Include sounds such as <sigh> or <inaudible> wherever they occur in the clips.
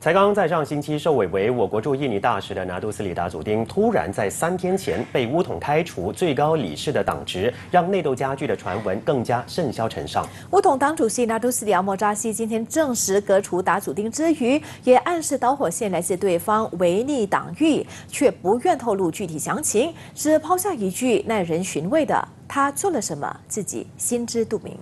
才刚在上星期受委为我国驻印尼大使的拿督斯里达祖丁，突然在三天前被乌统开除最高理事的党职，让内斗加剧的传闻更加甚嚣尘上。乌统党主席拿督斯里阿莫扎西今天证实革除达祖丁之余，也暗示导火线来自对方违逆党誉，却不愿透露具体详情，只抛下一句耐人寻味的：“他做了什么，自己心知肚明。”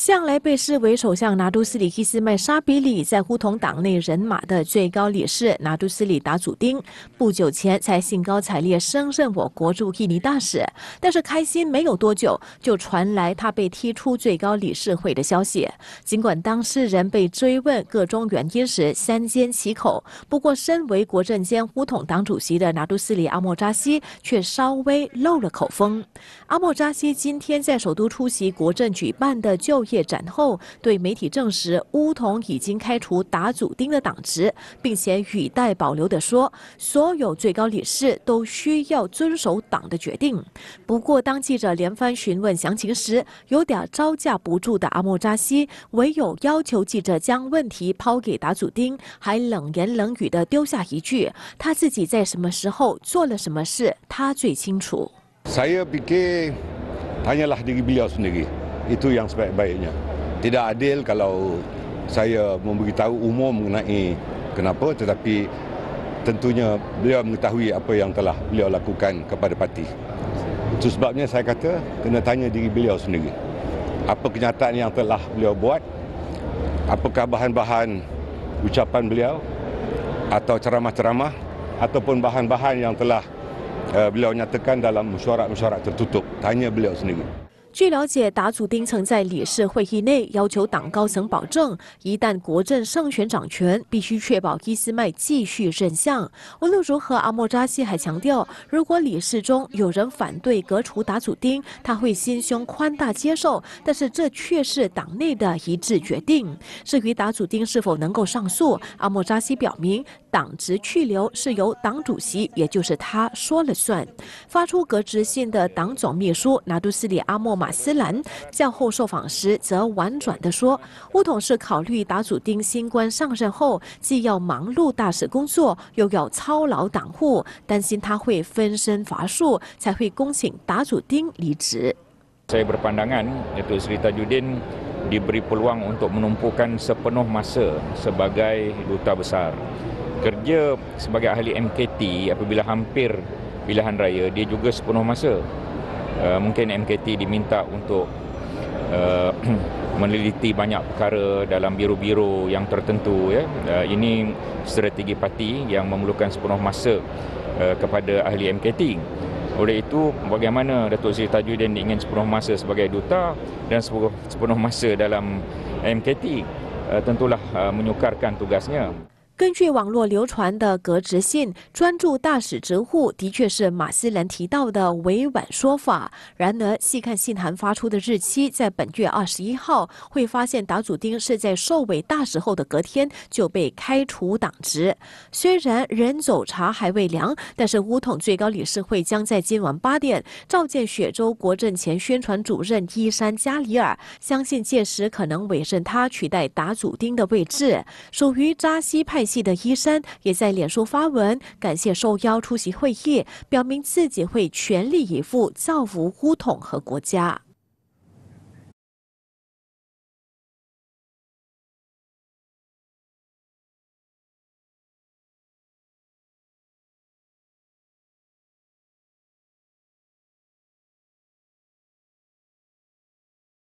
向来被视为首相拿督斯里希斯麦沙比里在呼同党内人马的最高理事拿督斯里达祖丁，不久前才兴高采烈升任我国驻印尼大使。但是开心没有多久，就传来他被踢出最高理事会的消息。尽管当事人被追问各种原因时三缄其口，不过身为国政兼呼统党主席的拿督斯里阿莫扎西却稍微漏了口风。阿莫扎西今天在首都出席国政举办的就业展后，对媒体证实乌统已经开除达祖丁的党职，并且语带保留地说，所有最高理事都需要遵守党的决定。不过，当记者连番询问详情时，有点招架不住的阿莫扎西唯有要求记者将问题抛给达祖丁，还冷言冷语地丢下一句：“他自己在什么时候做了什么事，他最清楚。” Saya fikir tanyalah diri beliau sendiri. Itu yang sebaik-baiknya. Tidak adil kalau saya memberitahu umum mengenai kenapa tetapi tentunya beliau mengetahui apa yang telah beliau lakukan kepada parti. Itu sebabnya saya kata kena tanya diri beliau sendiri. Apa kenyataan yang telah beliau buat? Apakah bahan-bahan ucapan beliau atau ceramah-ceramah ataupun bahan-bahan yang telah beliau nyatakan dalam mesyuarat-mesyuarat tertutup. Tanya beliau sendiri. 据了解，达祖丁曾在理事会议内要求党高层保证，一旦国政胜选掌权，必须确保伊斯麦继续任相。无论如何，阿莫扎西还强调，如果理事中有人反对革除达祖丁，他会心胸宽大接受，但是这却是党内的一致决定。至于达祖丁是否能够上诉，阿莫扎西表明，党职去留是由党主席，也就是他说了算。发出革职信的党总秘书拿督斯里阿莫。马斯兰较后受访时则婉转地说：“乌统是考虑达祖丁新官上任后，既要忙碌大使工作，又要操劳党务，担心他会分身乏术，才会恭请达祖丁离职。” Saya berpandangan Datuk Seri Tajuddin diberi peluang untuk menumpukan sepenuh masa sebagai duta besar. Kerja sebagai ahli MKT apabila hampir pilihan raya dia juga sepenuh masa. Uh, mungkin MKT diminta untuk uh, <clears throat> meneliti banyak perkara dalam biro-biro yang tertentu ya. Uh, ini strategi parti yang memerlukan sepenuh masa uh, kepada ahli MKT oleh itu bagaimana Datuk Seri Tajuddin ingin sepenuh masa sebagai duta dan sepenuh, masa dalam MKT uh, tentulah uh, menyukarkan tugasnya 根据网络流传的革职信，专注大使职务的确是马斯兰提到的委婉说法。然而，细看信函发出的日期，在本月二十一号，会发现达祖丁是在受委大使后的隔天就被开除党职。虽然人走茶还未凉，但是乌统最高理事会将在今晚八点召见雪州国政前宣传主任伊山加里尔，相信届时可能委任他取代达祖丁的位置。属于扎西派。记得医生也在脸书发文感谢受邀出席会议，表明自己会全力以赴造福乌统和国家。